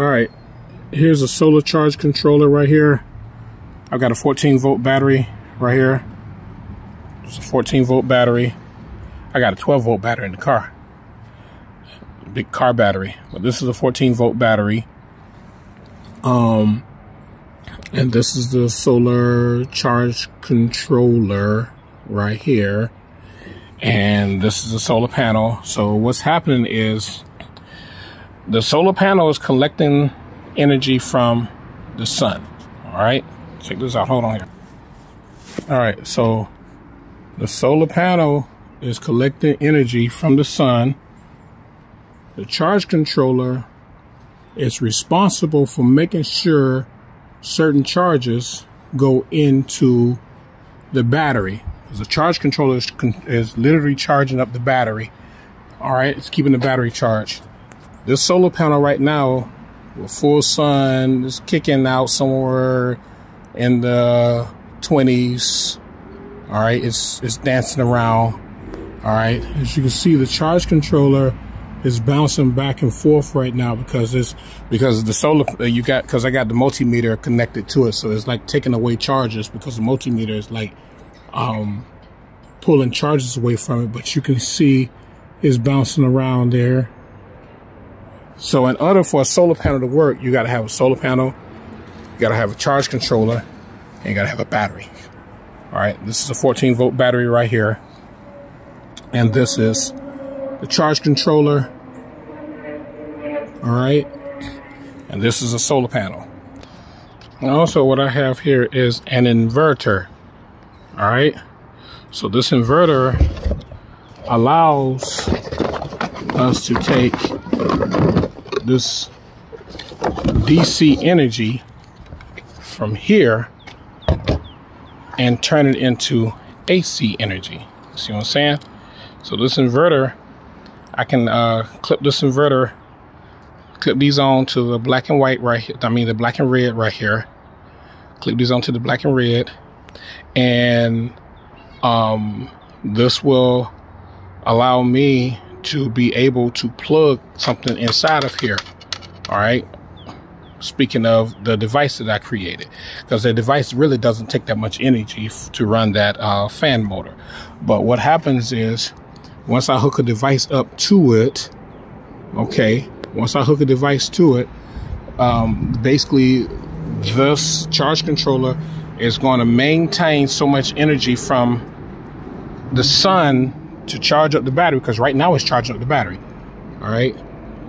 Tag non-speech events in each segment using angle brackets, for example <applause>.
All right, here's a solar charge controller right here. I've got a 14 volt battery right here. It's a 14 volt battery. I got a 12 volt battery in the car. Big car battery, but this is a 14 volt battery. Um, and this is the solar charge controller right here. And this is a solar panel. So what's happening is the solar panel is collecting energy from the sun. All right, check this out. Hold on here. All right, so the solar panel is collecting energy from the sun. The charge controller is responsible for making sure certain charges go into the battery. The charge controller is, is literally charging up the battery. All right, it's keeping the battery charged. This solar panel right now, with full sun, is kicking out somewhere in the 20s. All right, it's it's dancing around. All right, as you can see, the charge controller is bouncing back and forth right now because it's because the solar uh, you got because I got the multimeter connected to it, so it's like taking away charges because the multimeter is like um pulling charges away from it. But you can see it's bouncing around there. So in order for a solar panel to work, you got to have a solar panel, you got to have a charge controller, and you got to have a battery. All right, this is a 14 volt battery right here, and this is the charge controller. All right. And this is a solar panel. And also what I have here is an inverter. All right. So this inverter allows us to take this DC energy from here and turn it into AC energy. See what I'm saying? So this inverter I can uh, clip this inverter, clip these on to the black and white right here. I mean the black and red right here. Clip these onto the black and red, and um, this will allow me to be able to plug something inside of here. All right. Speaking of the device that I created, because the device really doesn't take that much energy to run that uh, fan motor. But what happens is once I hook a device up to it, okay, once I hook a device to it, um, basically this charge controller is going to maintain so much energy from the sun to charge up the battery because right now it's charging up the battery. All right.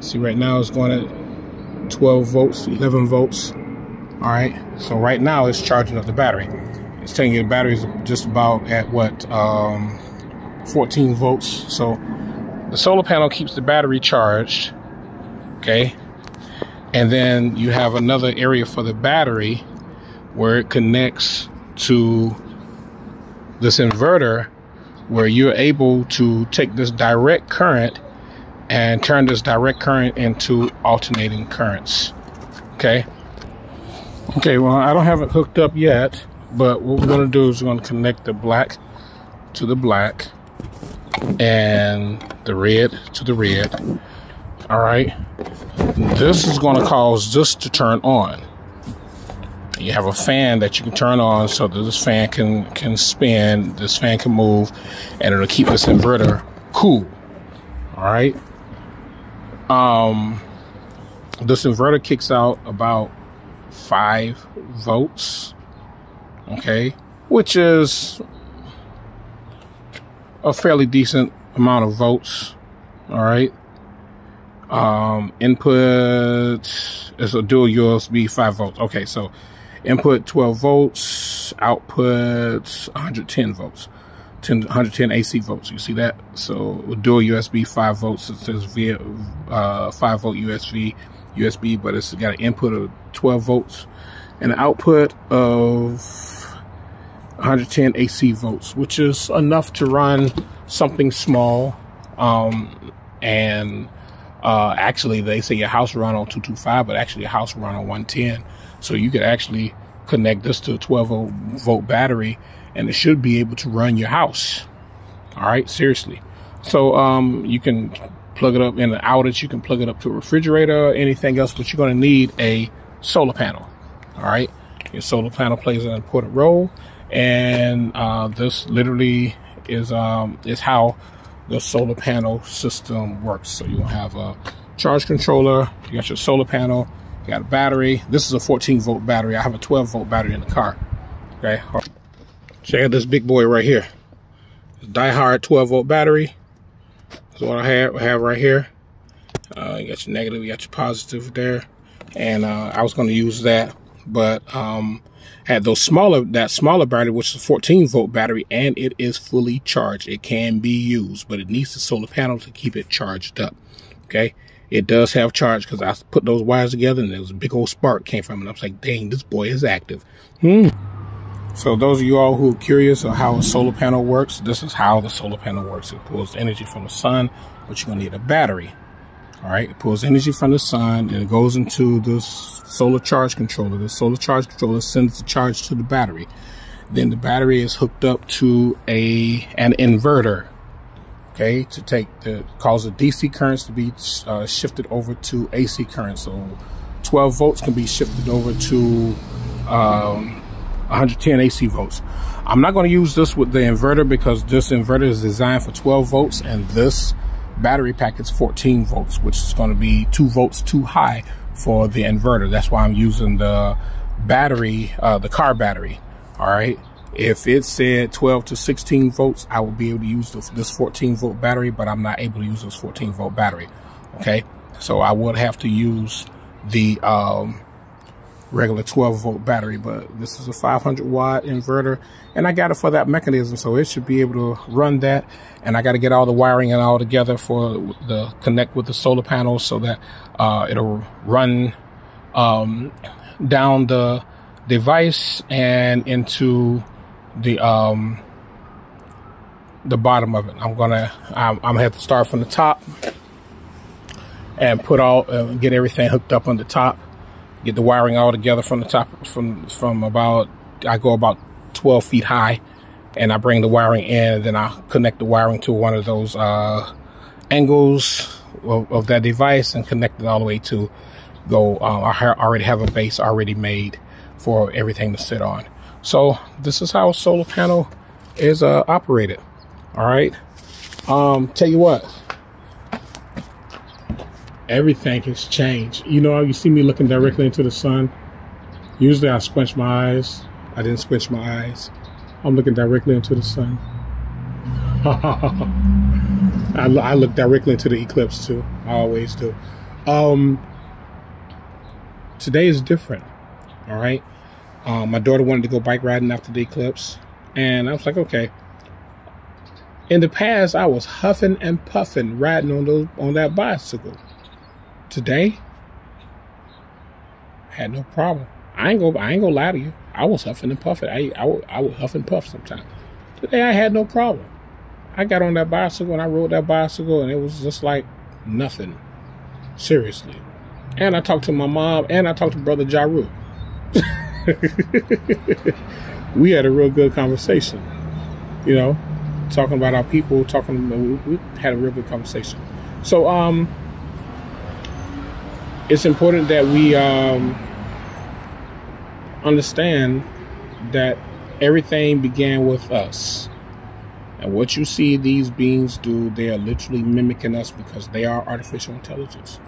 See, right now it's going at 12 volts, 11 volts. All right. So right now it's charging up the battery. It's telling you the battery is just about at what um, 14 volts. So the solar panel keeps the battery charged. Okay. And then you have another area for the battery where it connects to this inverter where you're able to take this direct current and turn this direct current into alternating currents. Okay. Okay, well, I don't have it hooked up yet, but what we're going to do is we're going to connect the black to the black and the red to the red. All right. This is going to cause this to turn on. You have a fan that you can turn on so that this fan can can spin, this fan can move, and it'll keep this inverter cool. All right. Um, this inverter kicks out about five volts. Okay, which is a fairly decent amount of votes. All right. Um, input is a dual USB 5 volts. Okay, so input 12 volts, output 110 volts, 10, 110 AC volts. You see that? So dual USB 5 volts. It says via uh, 5 volt USB, USB, but it's got an input of 12 volts and an output of 110 AC volts, which is enough to run something small. Um, and uh, actually, they say your house run on 225, but actually, your house run on 110. So you could actually connect this to a 12 volt battery, and it should be able to run your house. All right, seriously. So um, you can plug it up in an outage. You can plug it up to a refrigerator or anything else, but you're going to need a solar panel. All right. Your solar panel plays an important role. And uh, this literally is um, is how the solar panel system works. So you have a charge controller, you got your solar panel, you got a battery. This is a 14 volt battery. I have a 12 volt battery in the car. Okay. Check out this big boy right here. Die-Hard 12 volt battery. That's what I have, I have right here. Uh, you got your negative, you got your positive there. And uh, I was going to use that, but um, had those smaller, that smaller battery, which is a 14 volt battery, and it is fully charged. It can be used, but it needs the solar panel to keep it charged up. Okay. It does have charge because I put those wires together and there was a big old spark came from it. I was like, dang, this boy is active. Hmm. So those of you all who are curious of how a solar panel works, this is how the solar panel works. It pulls energy from the sun, but you're gonna need a battery. All right, it pulls energy from the sun and it goes into the solar charge controller. The solar charge controller sends the charge to the battery. Then the battery is hooked up to a an inverter. Okay, to take the cause the DC currents to be uh, shifted over to AC current. So 12 volts can be shifted over to um, 110 AC volts. I'm not going to use this with the inverter because this inverter is designed for 12 volts and this battery pack is 14 volts, which is going to be two volts too high for the inverter. That's why I'm using the battery, uh, the car battery. All right. If it said 12 to 16 volts, I will be able to use this 14 volt battery, but I'm not able to use this 14 volt battery. Okay. So I would have to use the, um, regular 12 volt battery, but this is a 500 watt inverter and I got it for that mechanism. So it should be able to run that. And I got to get all the wiring and all together for the connect with the solar panels so that, uh, it'll run, um, down the device and into the, um, the bottom of it. I'm gonna, I'm, I'm gonna have to start from the top and put all, uh, get everything hooked up on the top get the wiring all together from the top from from about I go about 12 feet high and I bring the wiring in and then I connect the wiring to one of those uh, angles of, of, that device and connect it all the way to go uh, I already have a base already made for everything to sit on. So this is how a solar panel is uh, operated all right? Um tell you what everything has changed. You know, you see me looking directly into the sun. Usually I squinch my eyes. I didn't squinch my eyes. I'm looking directly into the sun. <laughs> I, I, look directly into the eclipse too. I always do. Um, today is different. All right. Um, my daughter wanted to go bike riding after the eclipse. And I was like, okay. In the past, I was huffing and puffing riding on those on that bicycle. Today, I had no problem. I ain't gonna, I ain't gonna lie to you. I was huffing and puffing. I, I, I would huff and puff sometimes. Today, I had no problem. I got on that bicycle and I rode that bicycle, and it was just like nothing. Seriously. And I talked to my mom, and I talked to Brother Jaru. <laughs> we had a real good conversation. You know, talking about our people, talking. We had a real good conversation. So, um, it's important that we um, understand that everything began with us. And what you see these beings do, they are literally mimicking us because they are artificial intelligence.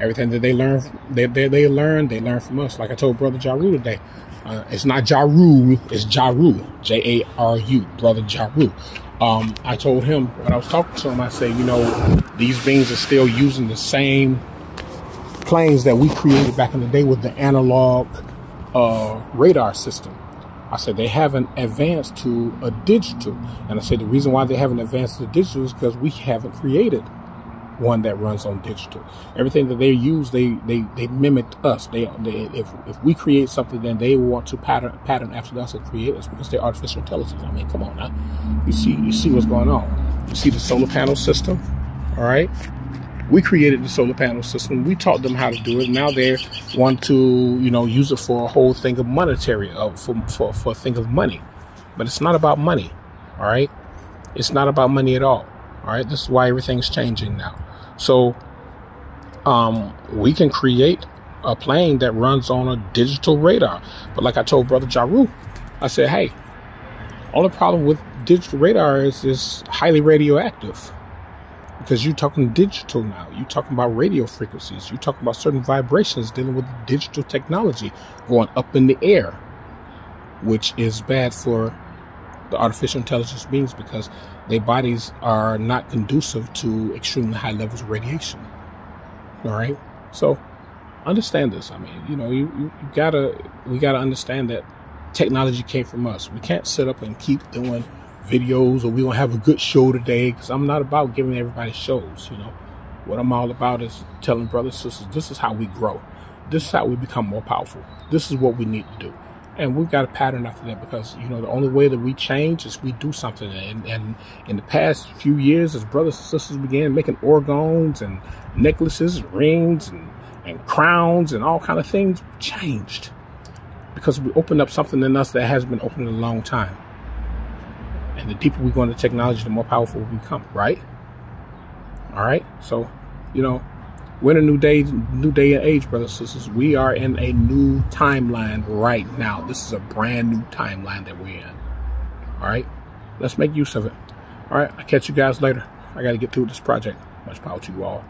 Everything that they learn, they, they, they learn, they learn from us. Like I told Brother Jaru today, uh, it's not Jaru, it's Jaru, J A R U, Brother Jaru. Um, I told him when I was talking to him, I said, you know, these beings are still using the same planes that we created back in the day with the analog uh, radar system. I said they haven't advanced to a digital. And I said the reason why they haven't advanced to digital is because we haven't created one that runs on digital. Everything that they use, they they they mimicked us. They, they if if we create something, then they want to pattern pattern after us and create us because they're artificial intelligence. I mean, come on now. You see you see what's going on. You see the solar panel system, all right? We created the solar panel system. We taught them how to do it. Now they want to, you know, use it for a whole thing of monetary, uh, for, for, for a thing of money. But it's not about money. All right. It's not about money at all. All right. This is why everything's changing now. So um, we can create a plane that runs on a digital radar. But like I told Brother Jaru, I said, hey, only problem with digital radar is is highly radioactive. Because you're talking digital now. You're talking about radio frequencies. You're talking about certain vibrations dealing with digital technology going up in the air, which is bad for the artificial intelligence beings because their bodies are not conducive to extremely high levels of radiation. All right. So understand this. I mean, you know, you, you, you gotta, we gotta understand that technology came from us. We can't sit up and keep doing videos or we don't have a good show today because I'm not about giving everybody shows, you know. What I'm all about is telling brothers sisters, this is how we grow. This is how we become more powerful. This is what we need to do. And we've got a pattern after that because, you know, the only way that we change is we do something. And, and in the past few years, as brothers and sisters began making organs and necklaces, rings, and, and crowns, and all kind of things, changed. Because we opened up something in us that has been open a long time. And the deeper we go into technology, the more powerful we become, right? All right. So, you know, we're in a new day, new day and age, brothers and sisters. We are in a new timeline right now. This is a brand new timeline that we're in. All right. Let's make use of it. All right. I'll catch you guys later. I got to get through this project. Much power to you all.